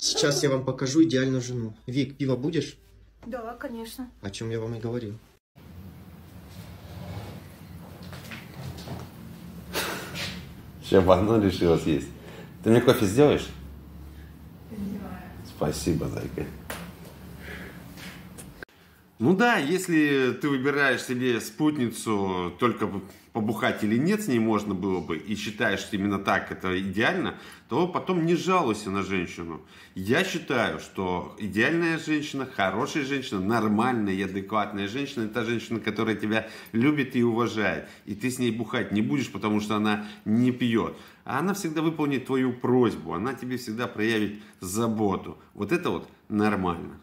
Сейчас я вам покажу идеальную жену. Вик, пиво будешь? Да, конечно. О чем я вам и говорил. Сейчас бы одно решила съесть. Ты мне кофе сделаешь? Спасибо, зайка. Ну да, если ты выбираешь себе спутницу только побухать или нет с ней можно было бы, и считаешь, что именно так это идеально, то потом не жалуйся на женщину. Я считаю, что идеальная женщина, хорошая женщина, нормальная и адекватная женщина, это женщина, которая тебя любит и уважает. И ты с ней бухать не будешь, потому что она не пьет. А она всегда выполнит твою просьбу, она тебе всегда проявит заботу. Вот это вот нормально.